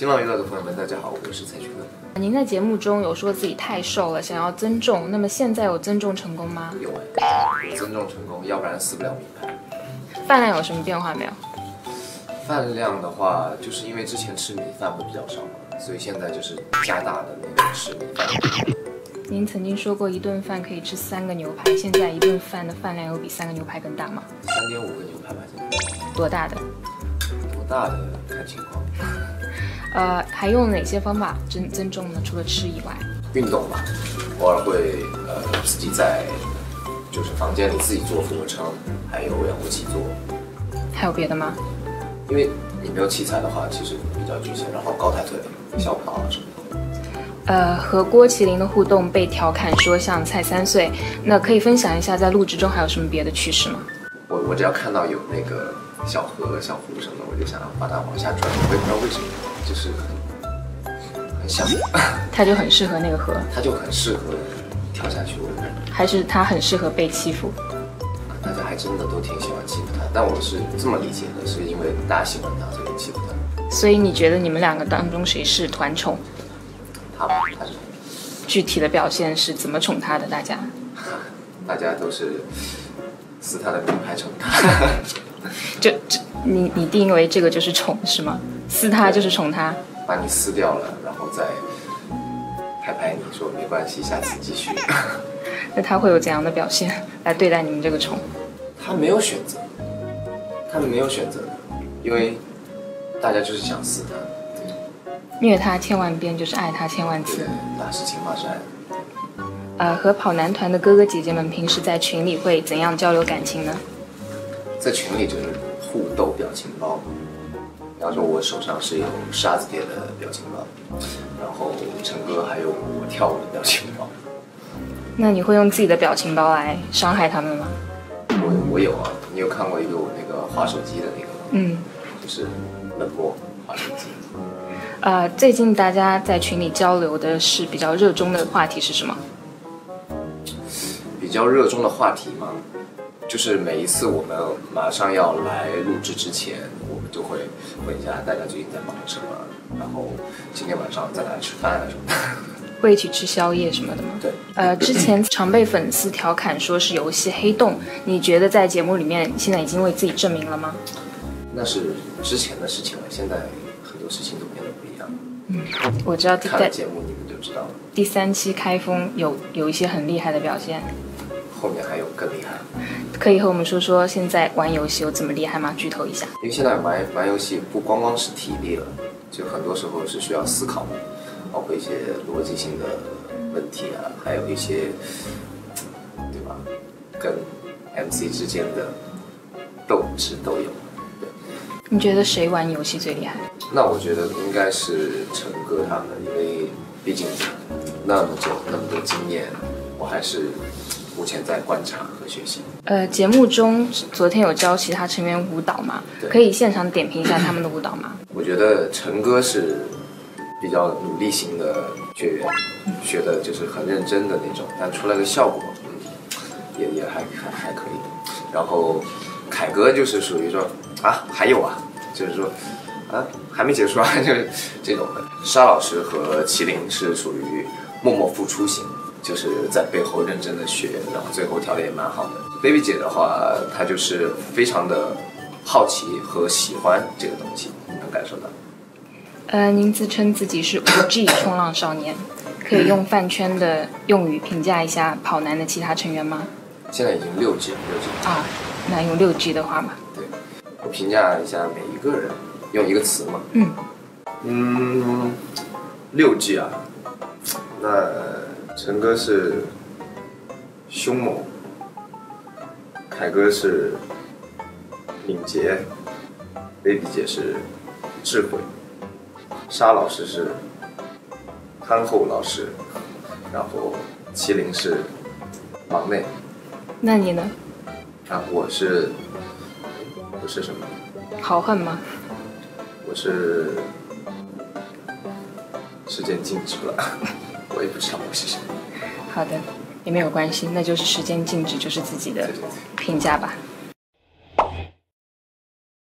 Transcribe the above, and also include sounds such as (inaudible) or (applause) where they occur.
新浪娱乐的朋友们，大家好，我是蔡徐坤。您在节目中有说自己太瘦了，想要增重，那么现在有增重成功吗？有哎，有增重成功，要不然撕不了名牌。饭量有什么变化没有？饭量的话，就是因为之前吃米饭会比较少嘛，所以现在就是加大的那个吃米饭。您曾经说过一顿饭可以吃三个牛排，现在一顿饭的饭量有比三个牛排更大吗？三点五个牛排吧，现在多大的？多大的看情况。呃，还用哪些方法增增重呢？除了吃以外，运动吧，偶尔会呃自己在就是房间里自己做俯卧撑，还有仰卧起坐。还有别的吗？因为你没有器材的话，其实比较局限。然后高抬腿、小跑啊什么的。呃，和郭麒麟的互动被调侃说像蔡三岁，那可以分享一下在录制中还有什么别的趣事吗？我我只要看到有那个小河、小湖什么的，我就想要把它往下转，我也不知道为什么，就是很很像，(laughs) 他就很适合那个河，他就很适合跳下去。(laughs) 还是他很适合被欺负？大家还真的都挺喜欢欺负他，但我是这么理解的，是因为大家喜欢他，所以欺负他。所以你觉得你们两个当中谁是团宠？他吧，他是具体的表现是怎么宠他的？大家 (laughs) 大家都是撕他的名牌宠他。就这你你定义为这个就是宠是吗？撕他就是宠他，把你撕掉了，然后再拍拍你说没关系，下次继续。(laughs) 那他会有怎样的表现来对待你们这个宠？他没有选择，他们没有选择，因为大家就是想撕他。虐他千万遍就是爱他千万次对。，打是情，骂是爱。呃，和跑男团的哥哥姐姐们平时在群里会怎样交流感情呢？在群里就是互斗表情包，比方说我手上是有沙子叠的表情包，然后陈哥还有我跳舞的表情包。(laughs) 那你会用自己的表情包来伤害他们吗？我我有啊，你有看过一个我那个划手机的那个吗？嗯，就是冷漠划手机。呃，最近大家在群里交流的是比较热衷的话题是什么？比较热衷的话题嘛，就是每一次我们马上要来录制之前，我们就会问一下大家最近在忙什么，然后今天晚上在哪吃饭啊什么的。(laughs) 会一起吃宵夜什么的吗？对，呃，之前常被粉丝调侃说是游戏黑洞，你觉得在节目里面现在已经为自己证明了吗？那是之前的事情了，现在很多事情都变得不一样。嗯我知道第看了节目你们就知道了，第三期开封有有一些很厉害的表现，后面还有更厉害。可以和我们说说现在玩游戏有这么厉害吗？剧透一下。因为现在玩玩游戏不光光是体力了，就很多时候是需要思考的，包括一些逻辑性的问题啊，还有一些，对吧？跟 MC 之间的斗智斗勇。对，你觉得谁玩游戏最厉害？那我觉得应该是陈哥他们，因为毕竟那么久那么多经验，我还是目前在观察和学习。呃，节目中昨天有教其他成员舞蹈吗？可以现场点评一下他们的舞蹈吗？我觉得陈哥是比较努力型的学员，学的就是很认真的那种，但出来的效果，嗯，也也还还还可以。然后凯哥就是属于说啊，还有啊，就是说啊，还没结束啊，(laughs) 就是这种的。沙老师和麒麟是属于默默付出型，就是在背后认真的学，然后最后跳的也蛮好的。baby 姐的话，她就是非常的好奇和喜欢这个东西，你能感受到。呃，您自称自己是五 G 冲浪少年，可以用饭圈的用语评价一下跑男的其他成员吗？现在已经六 G 了，六 G。啊，那用六 G 的话嘛，对，我评价一下每一个人，用一个词嘛。嗯嗯，六 G 啊，那陈哥是凶猛，凯哥是敏捷，baby 姐是智慧，沙老师是憨厚老实，然后麒麟是忙内。那你呢？啊，我是我是什么？豪横吗？我是时间静止了，我也不知道我是谁。好的，也没有关系，那就是时间静止，就是自己的对对对。评价吧。